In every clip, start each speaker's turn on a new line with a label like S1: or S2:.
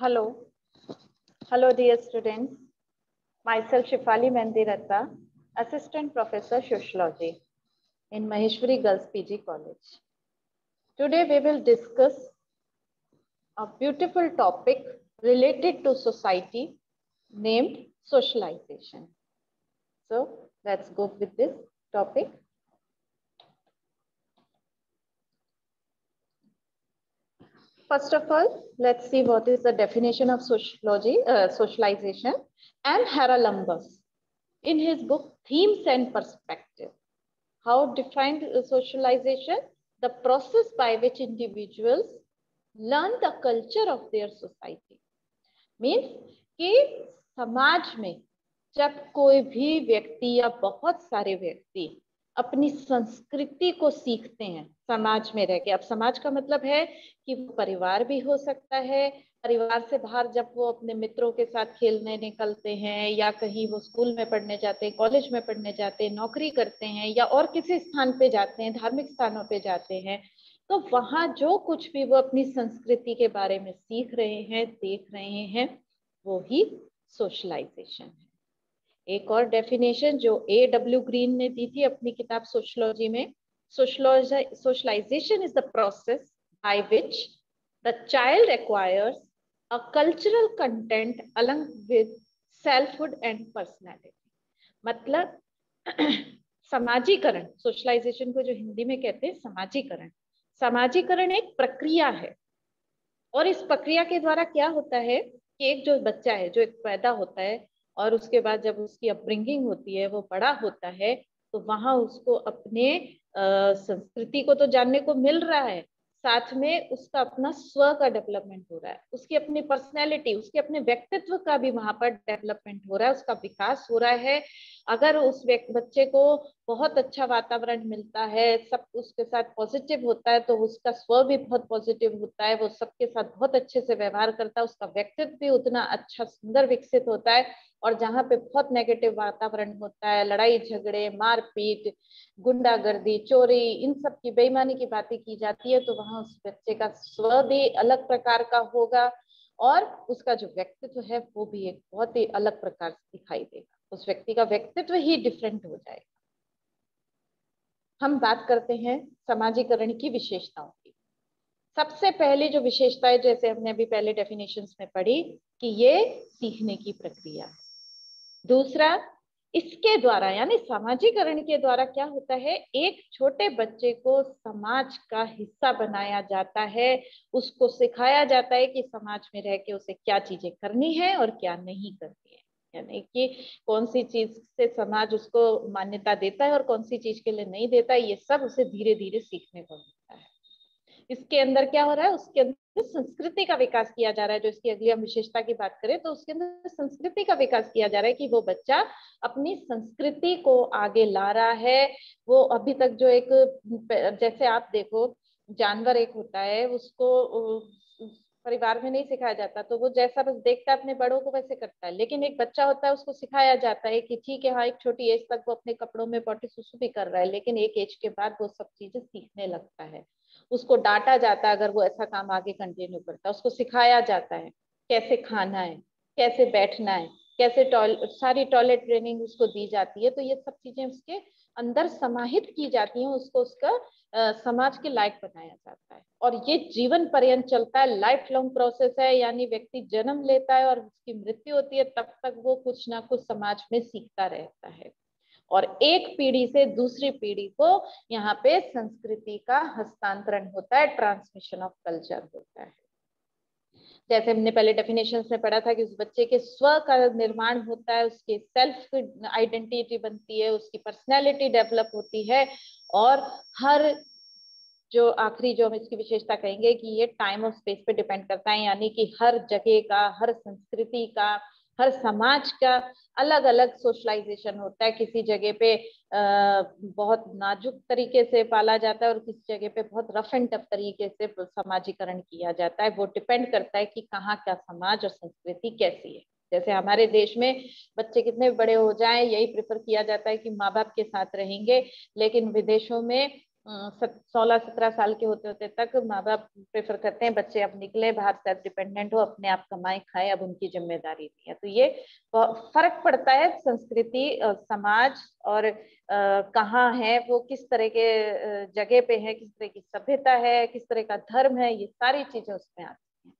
S1: Hello. Hello, dear students. Myself Shifali Mendiratta, Assistant Professor Sociology in Maheshwari Girls PG College. Today we will discuss a beautiful topic related to society named socialization. So let's go with this topic. First of all, let's see what is the definition of sociology, uh, socialization and Haralambous in his book Themes and Perspective. How defined socialization? The process by which individuals learn the culture of their society. Means कि समाज में जब कोई भी व्यक्ति या बहुत सारे व्यक्ति अपनी संस्कृति को सीखते हैं समाज में रह के अब समाज का मतलब है कि वो परिवार भी हो सकता है। परिवार से बाहर जब वो अपने मित्रों के साथ खेलने निकलते हैं या कहीं वो स्कूल में पढ़ने जाते हैं, कॉलेज में पढ़ने जाते हैं, नौकरी करते हैं या और किसी स्थान पे जाते हैं, धार्मिक स्थानों पे जाते हैं तो वहाँ जो कुछ भी वो अपनी संस्कृति के बारे में सीख रहे हैं, देख रहे हैं, वो ही सोशलाइजेशन है। एक और डेफिनेशन जो ए डब्ल्यू ग्रीन ने दी थी अपनी किताब सोशलॉजी में socialization is the process by which the child acquires a cultural content along with selfhood and personality मतलब समाजीकरण सोशलाइजेशन को जो हिंदी में कहते हैं, समाजीकरण। समाजीकरण एक प्रक्रिया है। और इस प्रक्रिया के द्वारा क्या होता है कि एक जो बच्चा है, जो एक पैदा होता है, और उसके बाद जब उसकी अपब्रिंगिंग होती है, वो बड़ा होता है तो वहाँ उसको अपने संस्कृति को तो जानने को मिल रहा है, साथ में उसका अपना स्व का डेवलपमेंट हो रहा है, उसकी अपनी पर्सनैलिटी उसके अपने व्यक्तित्व का भी वहाँ पर डेवलपमेंट हो रहा है, उसका विकास हो रहा है अगर उस बच्चे को बहुत अच्छा वातावरण मिलता है, सब उसके साथ पॉजिटिव होता है तो उसका स्व भी बहुत पॉजिटिव होता है, वो सबके साथ बहुत अच्छे से व्यवहार करता है, उसका व्यक्तित्व भी उतना अच्छा सुंदर विकसित होता है और जहाँ पे बहुत नेगेटिव वातावरण होता है, लड़ाई झगड़े, मारपीट, गुंडागर्दी, चोरी, इन सब की बेईमानी की बातें की जाती है तो वहाँ उस बच्चे का स्व भी अलग प्रकार का होगा और उसका जो व्यक्तित्व है, वो भी एक बहुत ही अलग प्रकार से दिखाई देगा। उस व्यक्ति का व्यक्तित्व ही डिफरेंट हो जाएगा। हम बात करते हैं समाजीकरण की विशेषताओं की। सबसे पहली जो विशेषता है, जैसे हमने अभी पहले डेफिनेशन में पढ़ी, कि ये सीखने की प्रक्रिया दूसरा, इसके द्वारा, यानी सामाजिकरण के द्वारा क्या होता है, एक छोटे बच्चे को समाज का हिस्सा बनाया जाता है, उसको सिखाया जाता है कि समाज में रह के उसे क्या चीज़ें करनी है और क्या नहीं करनी है। यानी कि कौन सी चीज़ से समाज उसको मान्यता देता है और कौन सी चीज़ के लिए नहीं देता है ये सब उसे धीरे धीरे सीखने को मिलता है। इसके अंदर क्या हो रहा है? उसके अंदर संस्कृति का विकास किया जा रहा है। जो इसकी अगली हम विशेषता की बात करें तो उसके अंदर संस्कृति का विकास किया जा रहा है कि वो बच्चा अपनी संस्कृति को आगे ला रहा है। वो अभी तक जो एक, जैसे आप देखो, जानवर एक होता है, उसको परिवार में नहीं सिखाया जाता तो वो जैसा बस देखता है, अपने बड़ों को वैसे करता है। लेकिन एक बच्चा होता है, उसको सिखाया जाता है कि ठीक है हाँ एक छोटी एज तक वो अपने कपड़ों में पोटी सुसु भी कर रहा है, लेकिन एक एज के बाद वो सब चीज़ें सीखने लगता है। उसको डांटा जाता है, अगर वो ऐसा काम आगे कंटिन्यू करता है, उसको सिखाया जाता है, कैसे खाना है, कैसे बैठना है। कैसे टॉय सारी टॉयलेट ट्रेनिंग उसको दी जाती है तो ये सब चीज़ें उसके अंदर समाहित की जाती हैं उसको उसका आ, समाज के लायक बनाया जाता है। और ये जीवन पर्यंत चलता है लाइफ लॉन्ग प्रोसेस है यानी व्यक्ति जन्म लेता है और उसकी मृत्यु होती है तब तक वो कुछ ना कुछ समाज में सीखता रहता है। और एक पीढ़ी से दूसरी पीढ़ी को यहाँ पे संस्कृति का हस्तांतरण होता है ट्रांसमिशन ऑफ़ कल्चर होता है। जैसे हमने पहले डेफिनेशन में पढ़ा था कि उस बच्चे के स्व का निर्माण होता है, उसके सेल्फ आइडेंटिटी बनती है, उसकी पर्सनैलिटी डेवलप होती है और हर जो आखिरी जो हम इसकी विशेषता कहेंगे कि ये टाइम और स्पेस पे डिपेंड करता है, यानी कि हर जगह का, हर संस्कृति का हर समाज का अलग अलग सोशलाइजेशन होता है। किसी जगह पे बहुत नाजुक तरीके से पाला जाता है और किसी जगह पे बहुत रफ एंड टफ तरीके से समाजीकरण किया जाता है। वो डिपेंड करता है कि कहाँ का समाज और संस्कृति कैसी है। जैसे हमारे देश में बच्चे कितने बड़े हो जाएँ, यही प्रेफर किया जाता है कि माँ बाप के साथ रहेंगे, लेकिन विदेशों में सोलह, सत्रह साल के होते होते तक माँ बाप प्रेफर करते हैं बच्चे अब निकले, बाहर सेल्फ डिपेंडेंट हो, अपने आप कमाए, खाए, अब उनकी ज़िम्मेदारी नहीं है। तो ये फ़र्क पड़ता है संस्कृति समाज और कहाँ है, वो किस तरह के जगह पे है, किस तरह की सभ्यता है, किस तरह का धर्म है, ये सारी चीज़ें उसमें आती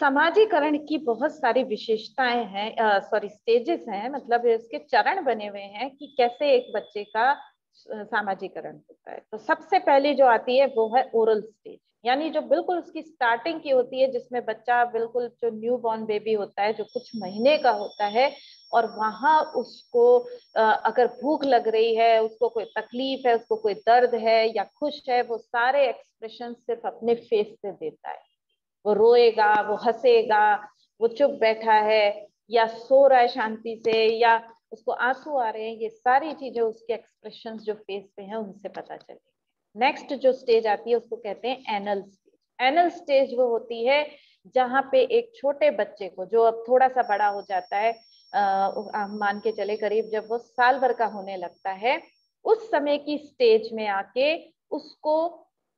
S1: समाजीकरण की बहुत सारी विशेषताएँ हैं सॉरी स्टेजेस हैं मतलब इसके चरण बने हुए हैं कि कैसे एक बच्चे का सामाजिकरण होता है। तो सबसे पहले जो आती है, वो है ओरल स्टेज यानी जो बिल्कुल उसकी स्टार्टिंग की होती है, जिसमें बच्चा बिल्कुल जो न्यू बॉर्न बेबी होता है, जो कुछ महीने का होता है, और वहाँ उसको अगर भूख लग रही है, उसको कोई तकलीफ़ है, उसको कोई दर्द है या खुश है, वो सारे एक्सप्रेशन सिर्फ़ अपने फेस से देता है। वो रोएगा, वो हंसेगा, वो चुप बैठा है, या सो रहा है शांति से, या उसको आँसू आ रहे हैं ये सारी चीज़ें उसके एक्सप्रेशन जो फेस पे हैं उनसे पता चलेगी। नेक्स्ट जो स्टेज आती है उसको कहते हैं एनल स्टेज एनल स्टेज वो होती है जहाँ पे एक छोटे बच्चे को जो अब थोड़ा सा बड़ा हो जाता है आ, मान के चले करीब जब वो साल भर का होने लगता है उस समय की स्टेज में आके उसको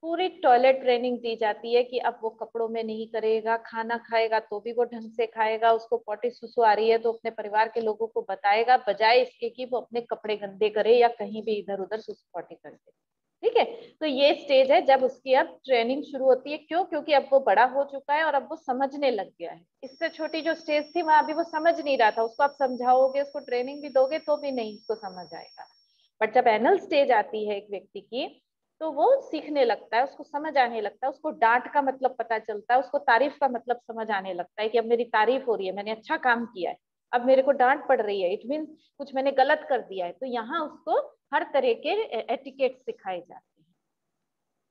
S1: पूरी टॉयलेट ट्रेनिंग दी जाती है कि अब वो कपड़ों में नहीं करेगा, खाना खाएगा तो भी वो ढंग से खाएगा, उसको पोटी सुसु आ रही है तो अपने परिवार के लोगों को बताएगा, बजाय इसके कि वो अपने कपड़े गंदे करे या कहीं भी इधर उधर सुसु पोटी कर दे। ठीक है? तो ये स्टेज है जब उसकी अब ट्रेनिंग शुरू होती है। क्यों? क्योंकि अब वो बड़ा हो चुका है और अब वो समझने लग गया है। इससे छोटी जो स्टेज थी वहाँ अभी वो समझ नहीं रहा था। उसको आप समझाओगे, उसको ट्रेनिंग भी दोगे तो भी नहीं उसको समझ आएगा। बट जब एनल स्टेज आती है एक व्यक्ति की तो वो सीखने लगता है, उसको समझ आने लगता है, उसको डांट का मतलब पता चलता है, उसको तारीफ़ का मतलब समझ आने लगता है कि अब मेरी तारीफ़ हो रही है, मैंने अच्छा काम किया है, अब मेरे को डांट पड़ रही है इट मीन कुछ मैंने गलत कर दिया है तो यहाँ उसको हर तरह के एटिकेट सिखाए जाते हैं।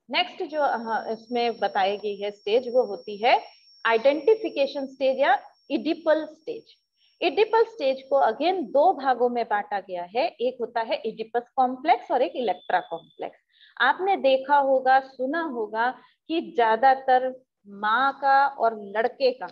S1: नेक्स्ट जो इसमें बताई गई है स्टेज वो होती है आइडेंटिफिकेशन स्टेज या इडिपल स्टेज इडिपल स्टेज को अगेन दो भागों में बांटा गया है, एक होता है इडिपस कॉम्प्लेक्स और एक इलेक्ट्रा कॉम्प्लेक्स आपने देखा होगा, सुना होगा कि ज़्यादातर माँ का और लड़के का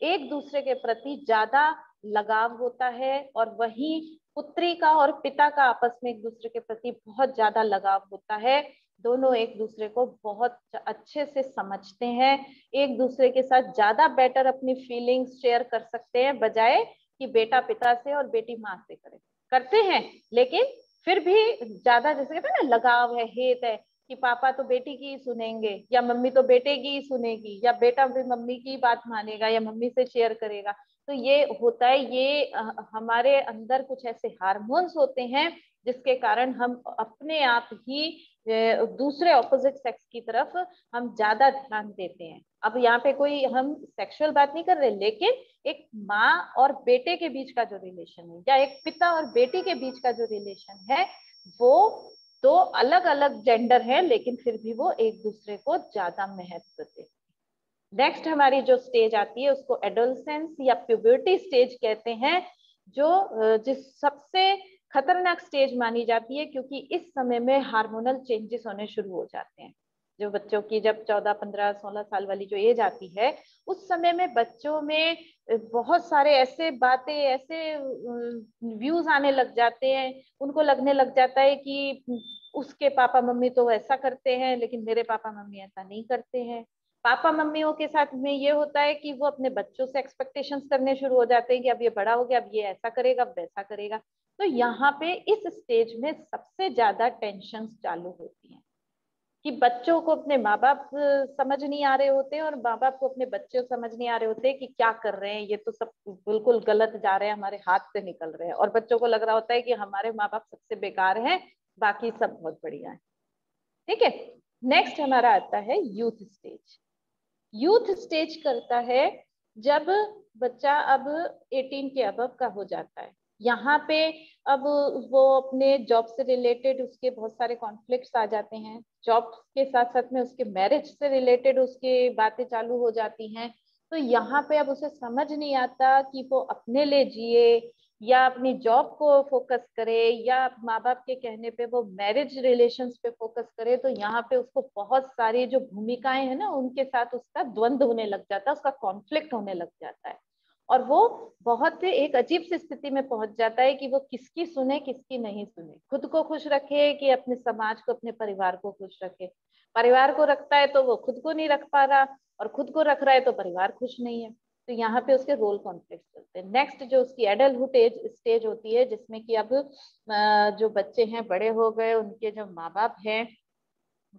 S1: एक दूसरे के प्रति ज़्यादा लगाव होता है और वही पुत्री का और पिता का आपस में एक दूसरे के प्रति बहुत ज़्यादा लगाव होता है। दोनों एक दूसरे को बहुत अच्छे से समझते हैं, एक दूसरे के साथ ज़्यादा बेटर अपनी फीलिंग्स शेयर कर सकते हैं, बजाय कि बेटा पिता से और बेटी माँ से करे। करते हैं, लेकिन फिर भी ज़्यादा जैसे कहते हैं ना, लगाव है, हेत है कि पापा तो बेटी की ही सुनेंगे, या मम्मी तो बेटे की ही सुनेगी, या बेटा भी मम्मी की बात मानेगा, या मम्मी से शेयर करेगा। तो ये होता है, ये हमारे अंदर कुछ ऐसे हार्मोन्स होते हैं, जिसके कारण हम अपने आप ही दूसरे ऑपोजिट सेक्स की तरफ़ हम ज़्यादा ध्यान देते हैं। अब यहाँ पे कोई हम सेक्सुअल बात नहीं कर रहे, लेकिन एक माँ और बेटे के बीच का जो रिलेशन है, या एक पिता और बेटी के बीच का जो रिलेशन है, वो दो अलग अलग जेंडर है, लेकिन फिर भी वो एक दूसरे को ज़्यादा महत्व देते नेक्स्ट हमारी जो स्टेज आती है, उसको एडोलसेंस या प्यूबर्टी स्टेज कहते हैं, जो जिस सबसे खतरनाक स्टेज मानी जाती है, क्योंकि इस समय में हार्मोनल चेंजेस होने शुरू हो जाते हैं। जो बच्चों की जब 14, 15, 16 साल वाली जो एज आती है उस समय में बच्चों में बहुत सारे ऐसे बातें ऐसे व्यूज़ आने लग जाते हैं। उनको लगने लग जाता है कि उसके पापा मम्मी तो ऐसा करते हैं लेकिन मेरे पापा मम्मी ऐसा नहीं करते हैं। पापा मम्मियों के साथ में ये होता है कि वो अपने बच्चों से एक्सपेक्टेशंस करने शुरू हो जाते हैं कि अब ये बड़ा हो गया अब ये ऐसा करेगा अब वैसा करेगा। तो यहाँ पे इस स्टेज में सबसे ज़्यादा टेंशन चालू होती हैं। कि बच्चों को अपने माँ बाप समझ नहीं आ रहे होते और माँ बाप को अपने बच्चे समझ नहीं आ रहे होते कि क्या कर रहे हैं, ये तो सब बिल्कुल गलत जा रहे हैं, हमारे हाथ से निकल रहे हैं। और बच्चों को लग रहा होता है कि हमारे माँ बाप सबसे बेकार हैं, बाकी सब बहुत बढ़िया है। ठीक है? नेक्स्ट हमारा आता है यूथ स्टेज यूथ स्टेज करता है जब बच्चा अब 18 के अब का हो जाता है। यहाँ पे अब वो अपने जॉब से रिलेटेड उसके बहुत सारे कॉन्फ्लिक्ट्स आ जाते हैं। जॉब के साथ साथ में उसके मैरिज से रिलेटेड उसके बातें चालू हो जाती हैं। तो यहाँ पे अब उसे समझ नहीं आता कि वो अपने लिए जिए या अपनी जॉब को फोकस करे या माँ बाप के कहने पे वो मैरिज रिलेशन पे फोकस करे। तो यहाँ पे उसको बहुत सारी जो भूमिकाएँ हैं ना, उनके साथ उसका द्वंद्व होने लग जाता है, उसका कॉन्फ्लिक्ट होने लग जाता है। और वो बहुत एक अजीब सी स्थिति में पहुँच जाता है कि वो किसकी सुने, किसकी नहीं सुने। खुद को खुश रखे कि अपने समाज को, अपने परिवार को खुश रखे। परिवार को रखता है तो वो खुद को नहीं रख पा रहा और खुद को रख रहा है तो परिवार खुश नहीं है। तो यहाँ पे उसके रोल कॉन्फ्लिक्ट चलते हैं। नेक्स्ट जो उसकी एडल्टहुड एज स्टेज होती है, जिसमें कि अब जो बच्चे हैं, बड़े हो गए, उनके जो माँ बाप हैं,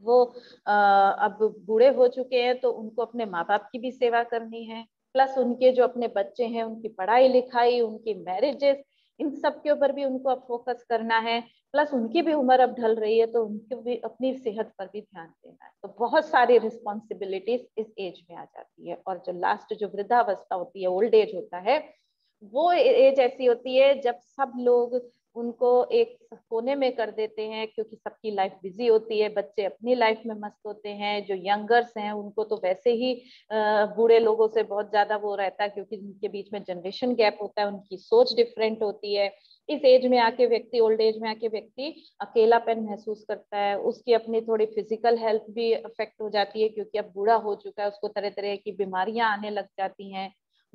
S1: वो अब बूढ़े हो चुके हैं तो उनको अपने माँ बाप की भी सेवा करनी है। प्लस उनके जो अपने बच्चे हैं, उनकी पढ़ाई लिखाई, उनकी मैरिजेस इन सब के ऊपर भी उनको अब फोकस करना है। प्लस उनकी भी उम्र अब ढल रही है तो उनको भी अपनी सेहत पर भी ध्यान देना है। तो बहुत सारी रिस्पॉन्सिबिलिटीज इस एज में आ जाती है। और जो लास्ट जो वृद्धावस्था होती है ओल्ड एज होता है, वो एज ऐसी होती है जब सब लोग उनको एक कोने में कर देते हैं, क्योंकि सबकी लाइफ बिज़ी होती है, बच्चे अपनी लाइफ में मस्त होते हैं, जो यंगर्स हैं, उनको तो वैसे ही बूढ़े लोगों से बहुत ज़्यादा वो रहता है, क्योंकि उनके बीच में जनरेशन गैप होता है, उनकी सोच डिफरेंट होती है। इस एज में आके व्यक्ति ओल्ड एज में आके व्यक्ति अकेलापन महसूस करता है, उसकी अपनी थोड़ी फ़िज़िकल हेल्थ भी अफेक्ट हो जाती है, क्योंकि अब बूढ़ा हो चुका है, उसको तरह तरह की बीमारियाँ आने लग जाती हैं।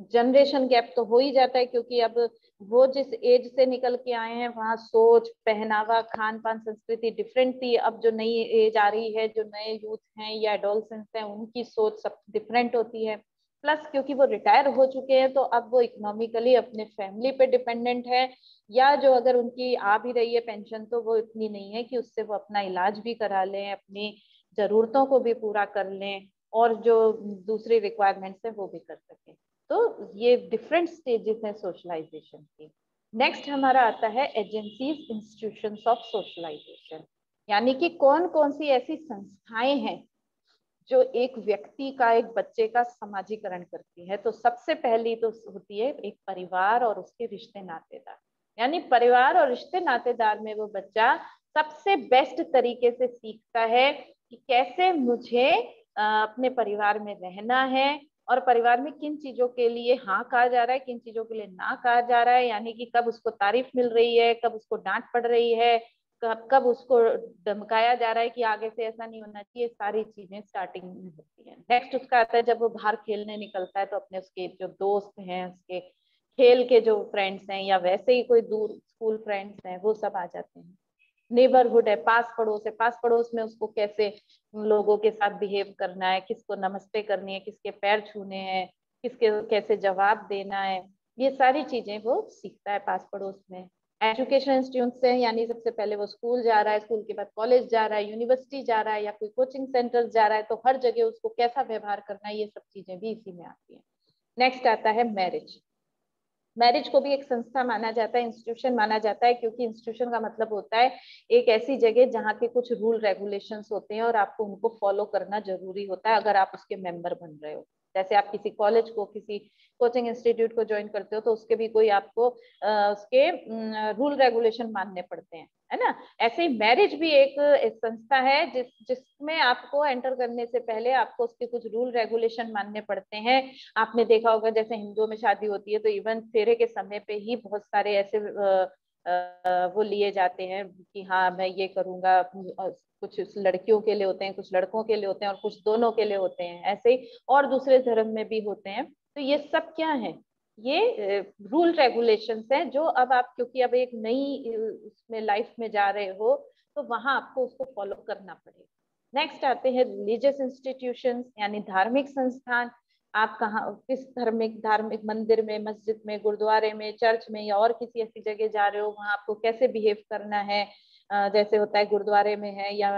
S1: जनरेशन गैप तो हो ही जाता है, क्योंकि अब वो जिस एज से निकल के आए हैं, वहाँ सोच, पहनावा खान पान संस्कृति डिफरेंट थी। अब जो नई एज आ रही है, जो नए यूथ हैं या एडोलसेंस हैं, उनकी सोच सब डिफरेंट होती है। प्लस क्योंकि वो रिटायर हो चुके हैं तो अब वो इकोनॉमिकली अपने फैमिली पे डिपेंडेंट है, या जो अगर उनकी आ भी रही है पेंशन तो वो इतनी नहीं है कि उससे वो अपना इलाज भी करा लें, अपनी जरूरतों को भी पूरा कर लें, और जो दूसरी रिक्वायरमेंट्स है, वो भी कर सकें। तो ये डिफरेंट स्टेजेस हैं सोशलाइजेशन की। नेक्स्ट हमारा आता है एजेंसीज इंस्टीट्यूशन ऑफ़ सोशलाइजेशन यानी कि कौन कौन सी ऐसी संस्थाएँ हैं जो एक व्यक्ति का, एक बच्चे का समाजीकरण करती है। तो सबसे पहली तो होती है एक परिवार और उसके रिश्ते नातेदार। यानी परिवार और रिश्ते नातेदार में वो बच्चा सबसे बेस्ट तरीके से सीखता है कि कैसे मुझे अपने परिवार में रहना है और परिवार में किन चीज़ों के लिए हाँ कहा जा रहा है, किन चीज़ों के लिए ना कहा जा रहा है, यानी कि कब उसको तारीफ़ मिल रही है, कब उसको डांट पड़ रही है, कब कब उसको धमकाया जा रहा है कि आगे से ऐसा नहीं होना चाहिए, सारी चीज़ें स्टार्टिंग में होती है। नेक्स्ट उसका आता है, जब वो बाहर खेलने निकलता है तो अपने उसके जो दोस्त हैं, उसके खेल के जो फ्रेंड्स हैं, या वैसे ही कोई दूर स्कूल फ्रेंड्स हैं, वो सब आ जाते हैं। नेबरहुड है पास पड़ोस है। पास पड़ोस में उसको कैसे लोगों के साथ बिहेव करना है, किसको नमस्ते करनी है, किसके पैर छूने हैं, किसके कैसे जवाब देना है, ये सारी चीज़ें वो सीखता है पास पड़ोस में। एजुकेशन इंस्टीट्यूट से, यानी सबसे पहले वो स्कूल जा रहा है स्कूल के बाद कॉलेज जा रहा है यूनिवर्सिटी जा रहा है या कोई कोचिंग सेंटर जा रहा है तो हर जगह उसको कैसा व्यवहार करना है, ये सब चीज़ें भी इसी में आती है। नेक्स्ट आता है मैरिज मैरिज को भी एक संस्था माना जाता है, इंस्टीट्यूशन माना जाता है, क्योंकि इंस्टीट्यूशन का मतलब होता है एक ऐसी जगह जहाँ के कुछ रूल रेगुलेशंस होते हैं और आपको उनको फॉलो करना ज़रूरी होता है अगर आप उसके मेंबर बन रहे हो। जैसे आप किसी कॉलेज को किसी कोचिंग इंस्टीट्यूट को ज्वाइन करते हो तो उसके भी कोई आपको आ, उसके रूल रेगुलेशन मानने पड़ते हैं है ना? ऐसे ही मैरिज भी एक, एक संस्था है जिस जिसमें आपको एंटर करने से पहले आपको उसके कुछ रूल रेगुलेशन मानने पड़ते हैं। आपने देखा होगा जैसे हिंदुओं में शादी होती है तो इवन फेरे के समय पे ही बहुत सारे ऐसे वो लिए जाते हैं कि हाँ मैं ये करूँगा कुछ लड़कियों के लिए होते हैं, कुछ लड़कों के लिए होते हैं और कुछ दोनों के लिए होते हैं, ऐसे ही और दूसरे धर्म में भी होते हैं। तो ये सब क्या है? ये रूल रेगुलेशंस हैं जो अब आप, क्योंकि अब एक नई उसमें लाइफ में जा रहे हो तो वहाँ आपको उसको फॉलो करना पड़ेगा। नेक्स्ट आते हैं रिलीजियस इंस्टीट्यूशन यानी धार्मिक संस्थान आप कहाँ, किस धार्मिक धार्मिक मंदिर में, मस्जिद में, गुरुद्वारे में, चर्च में या और किसी ऐसी जगह जा रहे हो, वहाँ आपको कैसे बिहेव करना है? जैसे होता है गुरुद्वारे में है या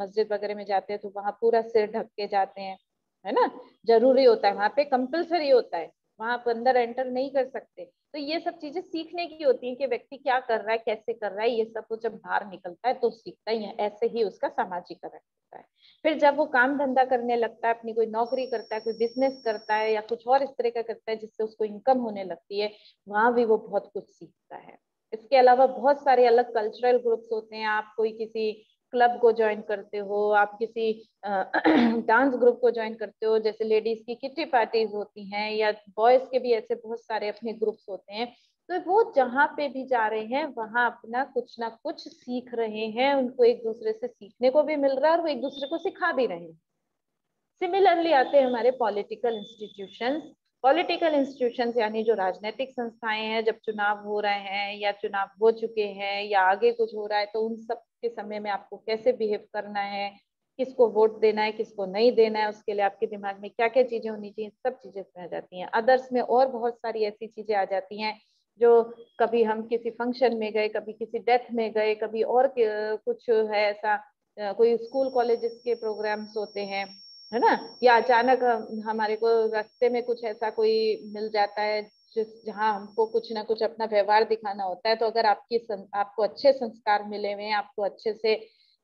S1: मस्जिद वगैरह में जाते हैं तो वहाँ पूरा सिर ढक के जाते हैं, है ना? ज़रूरी होता है, वहाँ पे कंपल्सरी होता है। वहाँ पर अंदर एंटर नहीं कर सकते। तो ये सब चीज़ें सीखने की होती है कि व्यक्ति क्या कर रहा है, कैसे कर रहा है, ये सब वो जब बाहर निकलता है तो सीखता है ऐसे ही उसका सामाजिकरण होता है। फिर जब वो काम धंधा करने लगता है, अपनी कोई नौकरी करता है, कोई बिज़नेस करता है या कुछ और इस तरह का करता है जिससे उसको इनकम होने लगती है, वहाँ भी वो बहुत कुछ सीखता है। इसके अलावा बहुत सारे अलग कल्चरल ग्रुप्स होते हैं, आप कोई किसी क्लब को ज्वाइन करते हो, आप किसी डांस ग्रुप को ज्वाइन करते हो, जैसे लेडीज़ की किटी पार्टीज़ होती हैं या बॉयज़ के भी ऐसे बहुत सारे अपने ग्रुप्स होते हैं तो वो जहाँ पे भी जा रहे हैं, वहाँ अपना कुछ ना कुछ सीख रहे हैं, उनको एक दूसरे से सीखने को भी मिल रहा है और वो एक दूसरे को सिखा भी रहे हैं। सिमिलरली आते हैं हमारे पॉलिटिकल इंस्टीट्यूशन पॉलिटिकल इंस्टीट्यूशन यानी जो राजनीतिक संस्थाएँ हैं, जब चुनाव हो रहे हैं या चुनाव हो चुके हैं या आगे कुछ हो रहा है तो उन सब के समय में आपको कैसे बिहेव करना है, किसको वोट देना है, किसको नहीं देना है, उसके लिए आपके दिमाग में क्या क्या चीज़ें होनी चाहिए, सब चीज़ें आ जाती हैं। अदर्स में और बहुत सारी ऐसी चीज़ें आ जाती हैं, जो कभी हम किसी फ़ंक्शन में गए, कभी किसी डेथ में गए, कभी और कुछ है ऐसा कोई स्कूल कॉलेजेस के प्रोग्राम्स होते हैं है ना? या अचानक हमारे को रास्ते में कुछ ऐसा कोई मिल जाता है जिस जहाँ हमको कुछ ना कुछ अपना व्यवहार दिखाना होता है तो अगर आपकी आपको अच्छे संस्कार मिले हुए हैं आपको अच्छे से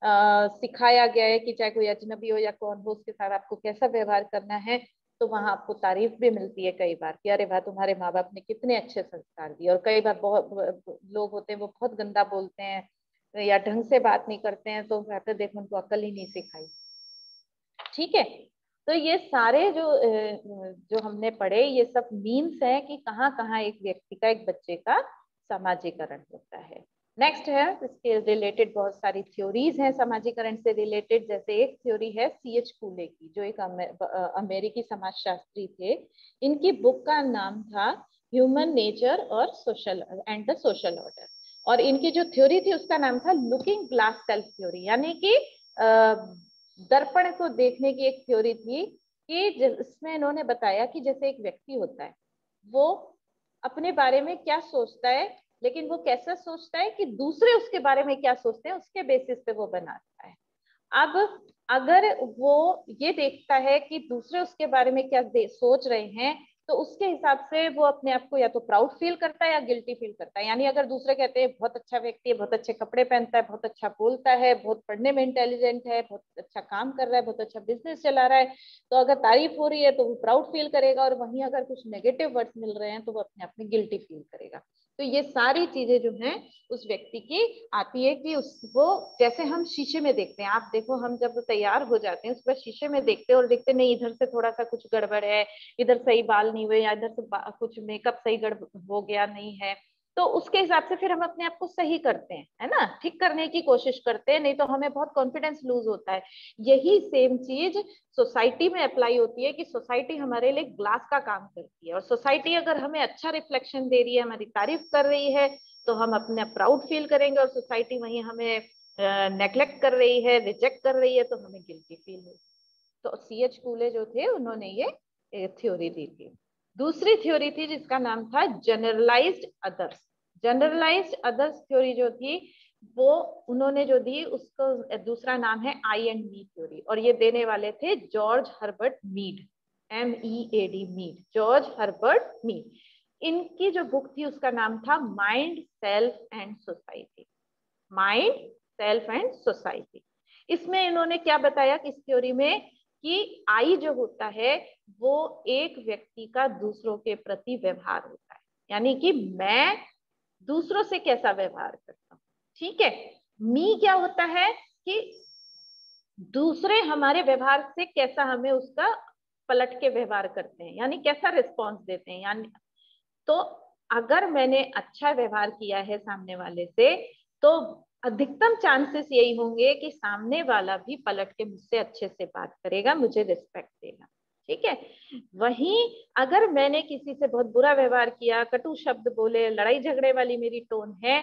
S1: आ, सिखाया गया है कि चाहे कोई अजनबी हो या कौन हो उसके साथ आपको कैसा व्यवहार करना है तो वहाँ आपको तारीफ़ भी मिलती है कई बार कि अरे वाह तुम्हारे माँ बाप ने कितने अच्छे संस्कार दिए। और कई बार बहुत लोग होते हैं वो बहुत गंदा बोलते हैं या ढंग से बात नहीं करते हैं तो कहते देखो उनको अकल ही नहीं सिखाई। ठीक है? तो ये सारे जो जो हमने पढ़े, ये सब मीन्स है कि कहाँ कहाँ एक व्यक्ति का, एक बच्चे का सामाजिकरण होता है। नेक्स्ट है, इसके रिलेटेड बहुत सारी थ्योरीज हैं सामाजिकरण से रिलेटेड जैसे एक थ्योरी है सी एच कूले की, जो एक अमेरिकी समाजशास्त्री थे। इनकी बुक का नाम था ह्यूमन नेचर और social and the social order और इनकी जो थ्योरी थी, उसका नाम था लुकिंग ग्लास सेल्फ थ्योरी यानी कि दर्पण को देखने की एक थ्योरी थी कि जिसमें इन्होंने बताया कि जैसे एक व्यक्ति होता है, वो अपने बारे में क्या सोचता है, लेकिन वो कैसा सोचता है कि दूसरे उसके बारे में क्या सोचते हैं, उसके बेसिस पे वो बनाता है। अब अगर वो ये देखता है कि दूसरे उसके बारे में क्या सोच रहे हैं तो उसके हिसाब से वो अपने आप को या तो प्राउड फील करता है या गिल्टी फील करता है। यानी अगर दूसरे कहते हैं, बहुत अच्छा व्यक्ति है, बहुत अच्छे कपड़े पहनता है, बहुत अच्छा बोलता है, बहुत पढ़ने में इंटेलिजेंट है, बहुत अच्छा काम कर रहा है, बहुत अच्छा बिज़नेस चला रहा है। तो अगर तारीफ़ हो रही है तो वो प्राउड फील करेगा और वहीं अगर कुछ नेगेटिव वर्ड्स मिल रहे हैं तो वो अपने आप में गिल्टी फील करेगा। तो ये सारी चीज़ें जो हैं उस व्यक्ति की आती है कि उसको जैसे हम शीशे में देखते हैं, आप देखो हम जब तैयार हो जाते हैं, उस पर शीशे में देखते हैं और देखते नहीं, इधर से थोड़ा सा कुछ गड़बड़ है, इधर सही बाल नहीं हुए या इधर से कुछ मेकअप सही गड़बड़ हो गया, नहीं है। तो उसके हिसाब से फिर हम अपने आप को सही करते हैं, है ना? ठीक करने की कोशिश करते हैं, नहीं तो हमें बहुत कॉन्फिडेंस लूज होता है। यही सेम चीज़ सोसाइटी में अप्लाई होती है कि सोसाइटी हमारे लिए ग्लास का काम करती है। और सोसाइटी अगर हमें अच्छा रिफ्लेक्शन दे रही है, हमारी तारीफ़ कर रही है तो हम अपने प्राउड फील करेंगे और सोसाइटी वहीं हमें नेग्लेक्ट कर रही है रिजेक्ट कर रही है तो हमें गिल्टी फील होगी। तो सी एच कूले जो थे, उन्होंने ये थ्योरी दी थी। दूसरी थ्योरी थी जिसका नाम था generalized others generalized others theory जो थी, वो उन्होंने जो दी, उसको, दूसरा नाम है आई एंड मी थ्योरी और ये देने वाले थे George Herbert Mead M E A D Mead George Herbert Mead इनकी जो बुक थी, उसका नाम था mind self and society mind self and society इसमें इन्होंने क्या बताया कि इस थ्योरी में कि आई जो होता है, वो एक व्यक्ति का दूसरों के प्रति व्यवहार होता है। यानी कि मैं दूसरों से कैसा व्यवहार करता हूँ? ठीक है? मी क्या होता है कि दूसरे हमारे व्यवहार से कैसा हमें उसका पलट के व्यवहार करते हैं, यानी कैसा रिस्पॉन्स देते हैं, यानी तो अगर मैंने अच्छा व्यवहार किया है सामने वाले से तो अधिकतम चांसेस यही होंगे कि सामने वाला भी पलट के मुझसे अच्छे से बात करेगा, मुझे रिस्पेक्ट देगा। ठीक है? वहीं अगर मैंने किसी से बहुत बुरा व्यवहार किया, कटु शब्द बोले, लड़ाई झगड़े वाली मेरी टोन है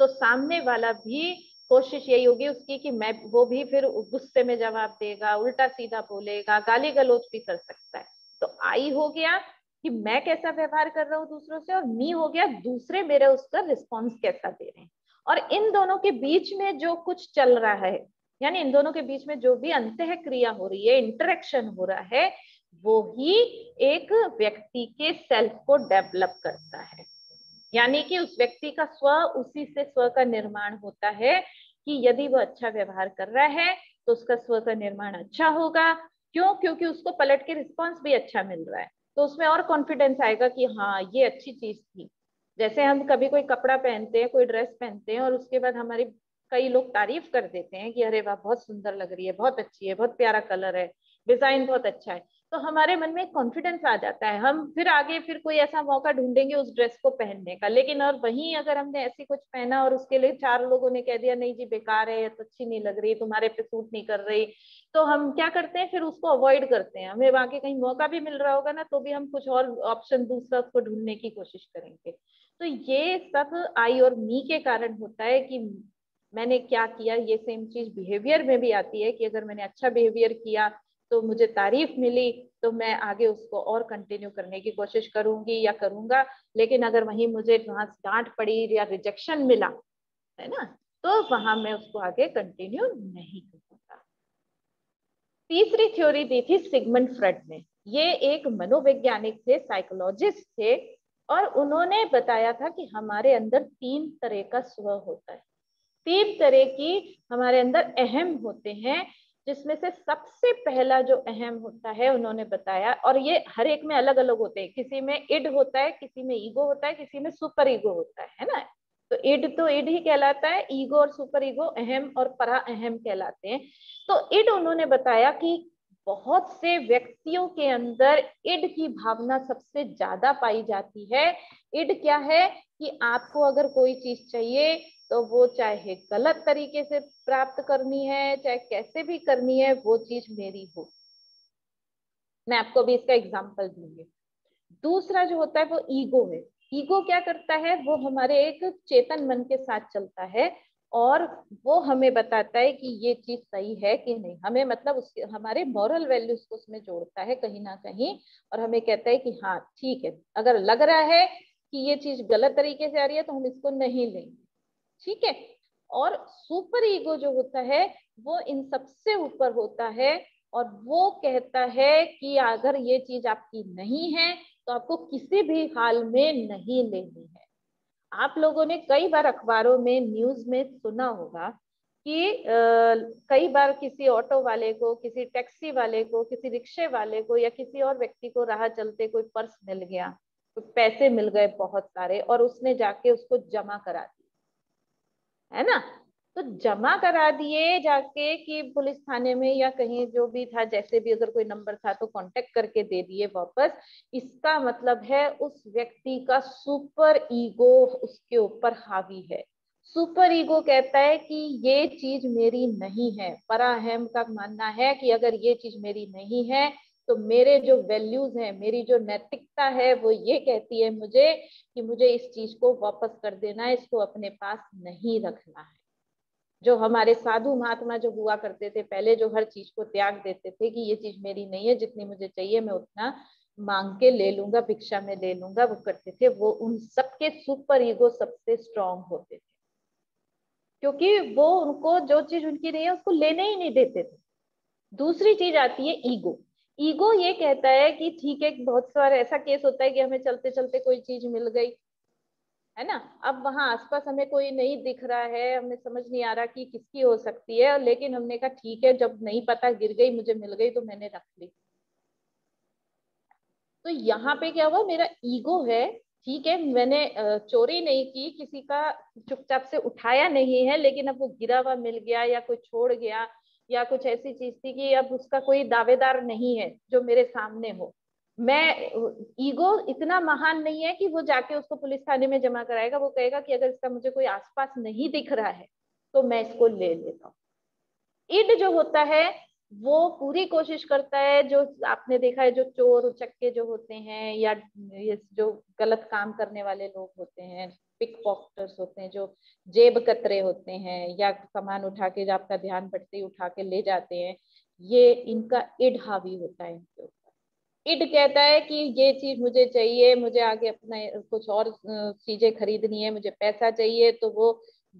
S1: तो सामने वाला भी कोशिश यही होगी उसकी कि मैं, वो भी फिर गुस्से में जवाब देगा, उल्टा सीधा बोलेगा, गाली गलोच भी कर सकता है। तो आई हो गया कि मैं कैसा व्यवहार कर रहा हूँ दूसरों से और मी हो गया, दूसरे मेरे उसका रिस्पॉन्स कैसा दे रहे हैं। और इन दोनों के बीच में जो कुछ चल रहा है, यानी इन दोनों के बीच में जो भी अंत क्रिया हो रही है इंटरेक्शन हो रहा है, वो ही एक व्यक्ति के सेल्फ को डेवलप करता है। यानी कि उस व्यक्ति का स्व उसी से स्व का निर्माण होता है कि यदि वो अच्छा व्यवहार कर रहा है तो उसका स्व का निर्माण अच्छा होगा। क्यों? क्योंकि उसको पलट के रिस्पॉन्स भी अच्छा मिल रहा है। तो उसमें और कॉन्फिडेंस आएगा कि हाँ ये अच्छी चीज़ थी। जैसे हम कभी कोई कपड़ा पहनते हैं, कोई ड्रेस पहनते हैं और उसके बाद हमारी कई लोग तारीफ़ कर देते हैं कि अरे वाह, बहुत सुंदर लग रही है, बहुत अच्छी है, बहुत प्यारा कलर है डिज़ाइन बहुत अच्छा है। तो हमारे मन में कॉन्फिडेंस आ जाता है, हम फिर आगे फिर कोई ऐसा मौका ढूंढेंगे उस ड्रेस को पहनने का। लेकिन और वहीं अगर हमने ऐसी कुछ पहना और उसके लिए चार लोगों ने कह दिया, नहीं जी, बेकार है तो अच्छी नहीं लग रही, तुम्हारे पे सूट नहीं कर रही। तो हम क्या करते हैं, फिर उसको अवॉइड करते हैं। हमें वहाँ कहीं मौका भी मिल रहा होगा ना तो भी हम कुछ और ऑप्शन दूसरा उसको ढूँढने की कोशिश करेंगे। तो ये सब आई और मी के कारण होता है कि मैंने क्या किया? ये सेम चीज़ बिहेवियर में भी आती है कि अगर मैंने अच्छा बिहेवियर किया तो मुझे तारीफ़ मिली तो मैं आगे उसको और कंटिन्यू करने की कोशिश करूँगी या करूँगा। लेकिन अगर वहीं मुझे वहाँ डांट पड़ी या रिजेक्शन मिला, है ना? तो वहाँ मैं उसको आगे कंटिन्यू नहीं करूँगा तीसरी थ्योरी दी थी सिगमंड फ्रेड ने। ये एक मनोवैज्ञानिक थे साइकोलॉजिस्ट थे और उन्होंने बताया था कि हमारे अंदर तीन तरह का स्व होता है। तीन तरह की हमारे अंदर अहम होते हैं, जिसमें से सबसे पहला जो अहम होता है, उन्होंने बताया, और ये हर एक में अलग अलग होते हैं। किसी में इड होता है, किसी में ईगो होता है, किसी में सुपर ईगो होता है ना? तो इड तो इड ही कहलाता है ईगो और सुपर ईगो अहम और परा अहम कहलाते हैं। तो इड उन्होंने बताया कि बहुत से व्यक्तियों के अंदर इड की भावना सबसे ज़्यादा पाई जाती है। इड क्या है कि आपको अगर कोई चीज़ चाहिए तो वो चाहे गलत तरीके से प्राप्त करनी है, चाहे कैसे भी करनी है, वो चीज़ मेरी हो। मैं आपको भी इसका एग्ज़ाम्पल दूँगी। दूसरा जो होता है वो ईगो है। ईगो क्या करता है? वो हमारे एक चेतन मन के साथ चलता है। और वो हमें बताता है कि ये चीज़ सही है कि नहीं। हमें मतलब उसके, हमारे मॉरल वैल्यूज़ को उसमें जोड़ता है कहीं ना कहीं और हमें कहता है कि हाँ ठीक है, अगर लग रहा है कि ये चीज़ गलत तरीके से आ रही है तो हम इसको नहीं लेंगे, ठीक है? और सुपर ईगो जो होता है, वो इन सबसे ऊपर होता है और वो कहता है कि अगर ये चीज़ आपकी नहीं है तो आपको किसी भी हाल में नहीं लेनी है। आप लोगों ने कई बार अखबारों में न्यूज़ में सुना होगा कि आ, कई बार किसी ऑटो वाले को किसी टैक्सी वाले को किसी रिक्शे वाले को या किसी और व्यक्ति को राह चलते कोई पर्स मिल गया तो पैसे मिल गए बहुत सारे और उसने जाके उसको जमा करा दिया। है ना? तो जमा करा दिए जाके कि पुलिस थाने में या कहीं जो भी था, जैसे भी अगर कोई नंबर था तो कांटेक्ट करके दे दिए वापस। इसका मतलब है उस व्यक्ति का सुपर ईगो उसके ऊपर हावी है। सुपर ईगो कहता है कि ये चीज़ मेरी नहीं है। पराहम का मानना है कि अगर ये चीज़ मेरी नहीं है तो मेरे जो वैल्यूज़ हैं, मेरी जो नैतिकता है, वो ये कहती है मुझे कि मुझे इस चीज़ को वापस कर देना है, इसको अपने पास नहीं रखना है। जो हमारे साधु महात्मा जो हुआ करते थे, पहले जो हर चीज़ को त्याग देते थे कि ये चीज़ मेरी नहीं है, जितनी मुझे चाहिए मैं उतना मांग के ले लूँगा, भिक्षा में ले लूँगा, वो करते थे। वो उन सबके सुपर ईगो सबसे स्ट्रांग होते थे। क्योंकि वो उनको जो चीज़ उनकी नहीं है, उसको लेने ही नहीं देते थे। दूसरी चीज़ आती है ईगो। ईगो ये कहता है कि ठीक है, बहुत सारा ऐसा केस होता है कि हमें चलते चलते कोई चीज़ मिल गई है ना? अब वहाँ आसपास हमें कोई नहीं दिख रहा है, हमें समझ नहीं आ रहा कि किसकी हो सकती है, लेकिन हमने कहा, ठीक है, जब नहीं पता गिर गई, मुझे मिल गई तो मैंने रख ली। तो यहाँ पे क्या हुआ? मेरा ईगो है, ठीक है, मैंने चोरी नहीं की, किसी का चुपचाप से उठाया नहीं है, लेकिन अब वो गिरा हुआ मिल गया या कोई छोड़ गया या कुछ ऐसी चीज़ थी कि अब उसका कोई दावेदार नहीं है जो मेरे सामने हो। मैं, ईगो इतना महान नहीं है कि वो जाके उसको पुलिस थाने में जमा कराएगा। वो कहेगा कि अगर इसका मुझे कोई आसपास नहीं दिख रहा है तो मैं इसको ले लेता हूँ। इड जो होता है, वो पूरी कोशिश करता है, जो आपने देखा है, जो चोर उचक्के जो होते हैं, या ये जो गलत काम करने वाले लोग होते हैं पिक पॉकेटर्स होते हैं, जो जेब कतरे होते हैं, या सामान उठा के आपका ध्यान बढ़ते ही उठा के ले जाते हैं, ये इनका इड हावी होता है इनके ऊपर। इड कहता है कि ये चीज़ मुझे चाहिए, मुझे आगे अपना कुछ और चीज़ें खरीदनी है, मुझे पैसा चाहिए तो वो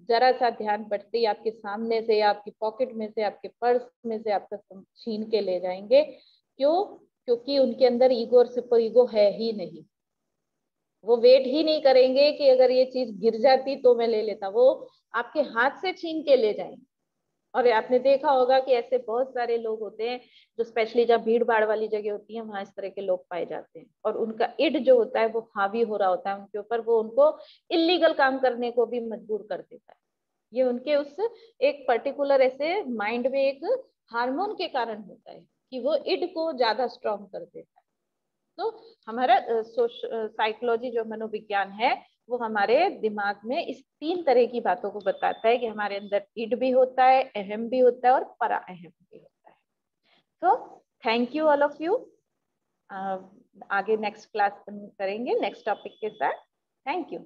S1: जरा सा ध्यान बढ़ते आपके सामने से या आपकी पॉकेट में से, आपके पर्स में से आपका छीन के ले जाएँगे। क्यों? क्योंकि उनके अंदर ईगो और सुपर ईगो है ही नहीं। वो वेट ही नहीं करेंगे कि अगर ये चीज़ गिर जाती तो मैं ले लेता, वो आपके हाथ से छीन के ले जाएँगे। और आपने देखा होगा कि ऐसे बहुत सारे लोग होते हैं जो स्पेशली जब भीड़ भाड़ वाली जगह होती है, वहाँ इस तरह के लोग पाए जाते हैं। और उनका इड जो होता है, वो हावी हो रहा होता है उनके ऊपर, वो उनको इलीगल काम करने को भी मजबूर कर देता है। ये उनके उस एक पर्टिकुलर ऐसे माइंड में एक हार्मोन के कारण होता है कि वो इड को ज़्यादा स्ट्रॉन्ग कर देता है। तो हमारा साइकोलॉजी जो मनोविज्ञान है वो हमारे दिमाग में इस तीन तरह की बातों को बताता है कि हमारे अंदर इड भी होता है, अहम भी होता है और परा अहम भी होता है। तो thank you all of you आगे नेक्स्ट क्लास करेंगे नेक्स्ट टॉपिक के साथ। Thank you